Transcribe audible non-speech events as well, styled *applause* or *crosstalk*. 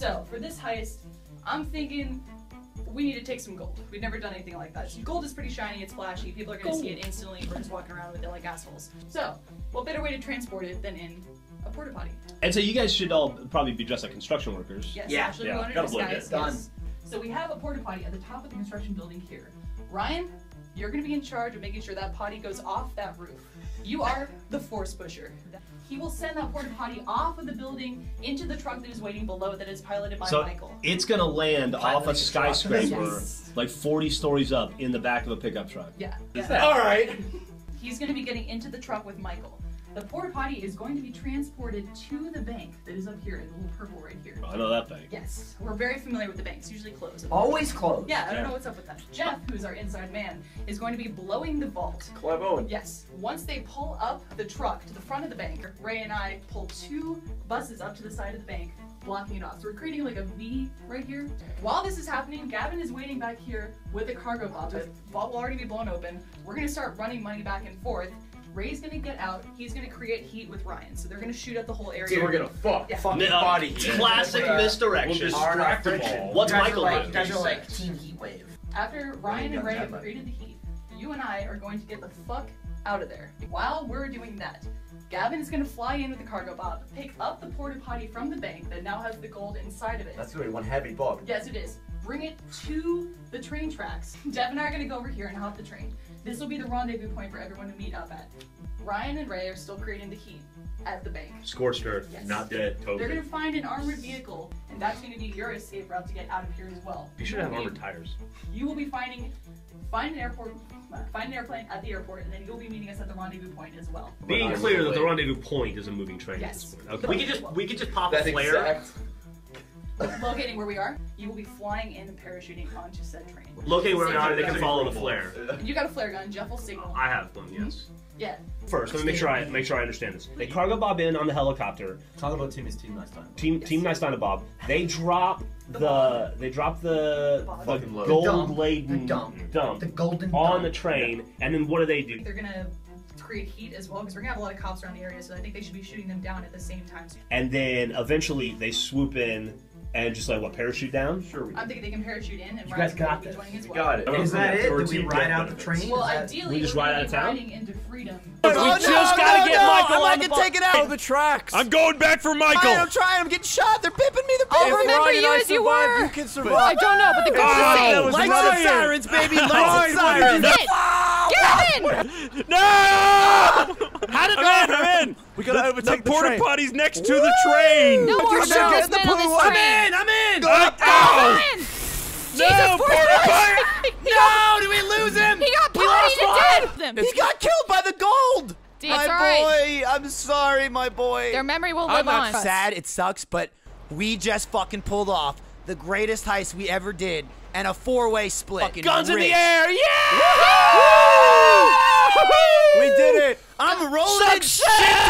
So for this heist, I'm thinking we need to take some gold. We've never done anything like that. So Gold is pretty shiny, it's flashy. People are gonna see it instantly. We're just walking around with it like assholes. So, what better way to transport it than in a porta potty? And so you guys should all probably be dressed like construction workers. Yes, Yeah, actually, yeah, we wanted gotta to blend disguise. in. Done. Yes. So we have a porta potty at the top of the construction building here. Ryan, you're gonna be in charge of making sure that potty goes off that roof. You are the force pusher. He will send that porta potty off of the building into the truck that is waiting below that is piloted by So Michael. it's gonna land off a Piloting the truck. skyscraper, Yes. like 40 stories up, in the back of a pickup truck. Yeah. Yeah. All right. He's going to be getting into the truck with Michael. The porta potty is going to be transported to the bank that is up here, in the little purple right here. I know that bank. Yes, we're very familiar with the banks, usually closed. Always closed. Yeah, I don't Yeah. know what's up with that. Geoff, who's our inside man, is going to be blowing the vault. Clive Owen. Yes, once they pull up the truck to the front of the bank, Ray and I pull two buses up to the side of the bank, blocking it off. So we're creating like a V right here. While this is happening, Gavin is waiting back here with a cargo vault. The vault will already be blown open. We're gonna start running money back and forth. Ray's gonna get out. He's gonna create heat with Ryan. So they're gonna shoot up the whole area. So we're gonna fuck. Yeah. Fucking Uh, body heat. Classic Yeah. misdirection. We'll Are not Distract them all. What's You guys Michael are like, do? You guys are like team heat wave. After Ryan and Ray have created the heat, you and I are going to get the fuck out of there. While we're doing that, Gavin is going to fly in with the Cargobob, pick up the porta potty from the bank that now has the gold inside of it. That's really one heavy bob. Yes, it is. Bring it to the train tracks. *laughs* Dev and I are going to go over here and hop the train. This will be the rendezvous point for everyone to meet up at. Ryan and Ray are still creating the heat at the bank. Scorched earth, Yes. not dead, They're going to find an armored vehicle, that's going to be your escape route to get out of here as well. You should have will be- armored tires. you will be finding find an airport find an airplane at the airport and then you'll be meeting us at the rendezvous point as well Being clear that the rendezvous point is a moving train Yes. at this point. Okay. We could just we could just pop a flare. exact. Locating where we are you will be flying in and parachuting onto said train Locate where we are, they can That's follow the flare. you got a flare gun geoff will signal I have one, mm-hmm. yes. yeah First, let me make sure I make sure I understand this. They Cargobob in on the helicopter. Talk about team is team last time. Team Team Nice Dino Bob. They drop the they drop the, the Fucking load. gold Dump. laden The dump. dump The golden on dump. the train, and then what do they do? they're gonna create heat as well because we're gonna have a lot of cops around the area so i think they should be shooting them down at the same time And then eventually they swoop in and just like what parachute down. Sure we i'm thinking they can parachute in and You guys got this. joining as well got it. Is that it? Do we ride out the train? well that- ideally We just ride out of town? riding into freedom We just gotta get Michael I'm on not the gonna take it out. the tracks. I'm going back for Michael. I'm trying. I'm getting shot. They're pipping me. They're oh, I'll pipping me. remember Ryan and you I as you survived, were. You can I don't know, but the good to that see. Lights and sirens, baby. Lights and Ryan, what are you sirens. Gavin! No! *laughs* How did I'm that in, We gotta the, overtake the the porta train. potty's next to the train. No more I'm gonna the on this poo. I'm in. I'm in. Uh, Oh, ow! Ryan! No, Jesus, poor porta boy. potty! *laughs* He No, did we lose him? he got We lost potty one. to death. He got killed by the gold. It's my all right. boy. I'm sorry, my boy. Their memory will live I'm live not on. sad. It sucks, but we just fucking pulled off the greatest heist we ever did, and a four-way split. Fucking Guns in the air, yeah! We did it. I'm